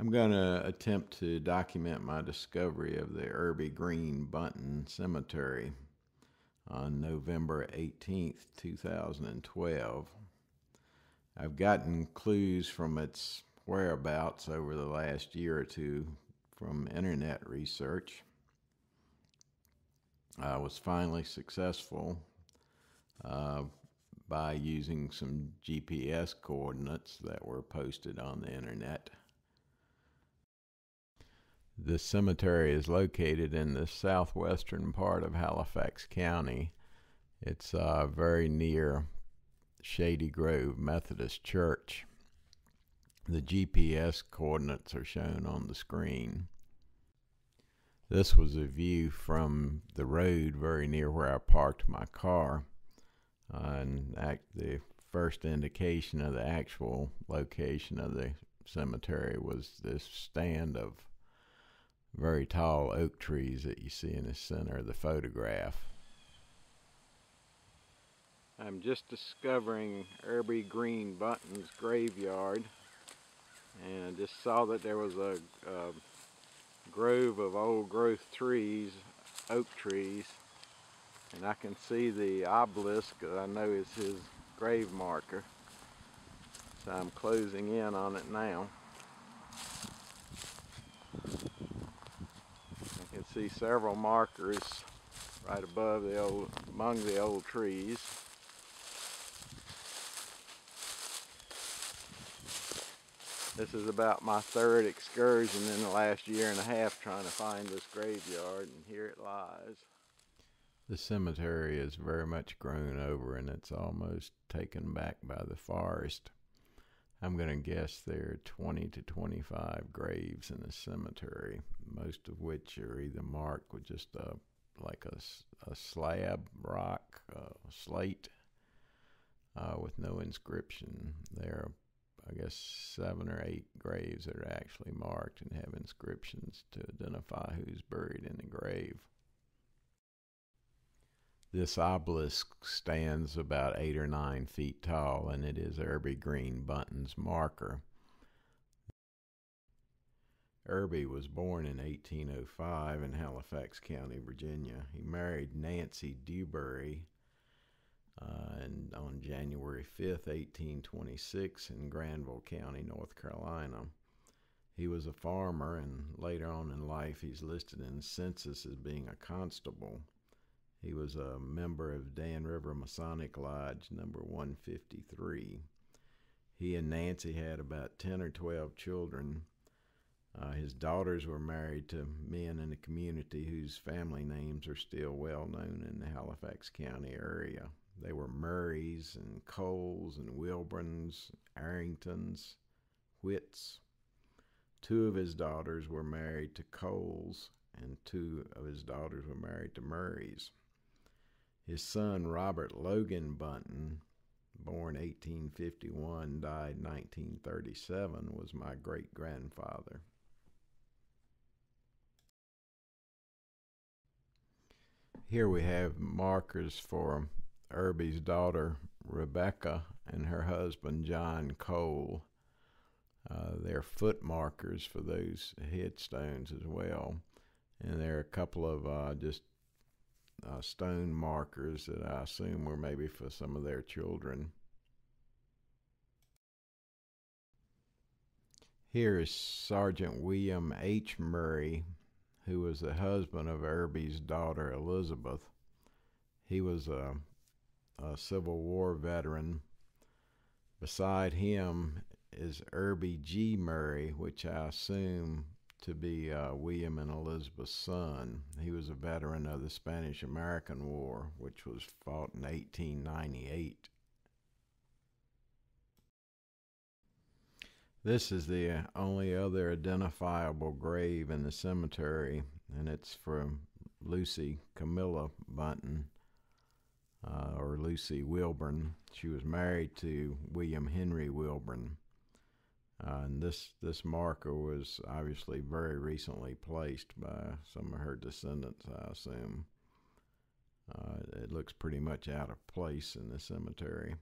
I'm going to attempt to document my discovery of the Irby Green Buntin Cemetery on November 18th, 2012. I've gotten clues from its whereabouts over the last year or two from internet research. I was finally successful uh, by using some GPS coordinates that were posted on the internet. The cemetery is located in the southwestern part of Halifax County. It's uh, very near Shady Grove Methodist Church. The GPS coordinates are shown on the screen. This was a view from the road very near where I parked my car. Uh, and act, the first indication of the actual location of the cemetery was this stand of very tall oak trees that you see in the center of the photograph. I'm just discovering Irby Green Buntin's graveyard and I just saw that there was a, a grove of old growth trees, oak trees, and I can see the obelisk that I know is his grave marker. So I'm closing in on it now. I can see several markers right above the old, among the old trees. This is about my third excursion in the last year and a half trying to find this graveyard, and here it lies. The cemetery is very much grown over and it's almost taken back by the forest. I'm going to guess there are 20 to 25 graves in the cemetery, most of which are either marked with just a like a, a slab rock, uh, slate, uh, with no inscription. There are, I guess, seven or eight graves that are actually marked and have inscriptions to identify who's buried in the grave. This obelisk stands about eight or nine feet tall, and it is Irby Green Buntin's marker. Irby was born in 1805 in Halifax County, Virginia. He married Nancy Dewberry uh, and on January 5th, 1826, in Granville County, North Carolina. He was a farmer, and later on in life, he's listed in the census as being a constable. He was a member of Dan River Masonic Lodge number 153. He and Nancy had about 10 or 12 children. Uh, his daughters were married to men in the community whose family names are still well known in the Halifax County area. They were Murrays and Coles and Wilburns, Arringtons, Whits. Two of his daughters were married to Coles, and two of his daughters were married to Murrays. His son, Robert Logan Buntin, born 1851, died 1937, was my great grandfather. Here we have markers for Irby's daughter Rebecca and her husband John Cole. Uh, they're foot markers for those headstones as well. And there are a couple of uh, just uh, stone markers that I assume were maybe for some of their children. Here is Sergeant William H. Murray, who was the husband of Irby's daughter Elizabeth. He was a a Civil War veteran. Beside him is Irby G. Murray, which I assume to be uh, William and Elizabeth's son. He was a veteran of the Spanish American War, which was fought in 1898. This is the only other identifiable grave in the cemetery, and it's from Lucy Camilla Buntin uh, or Lucy Wilburn. She was married to William Henry Wilburn. Uh, and this, this marker was obviously very recently placed by some of her descendants, I assume. Uh, it looks pretty much out of place in the cemetery.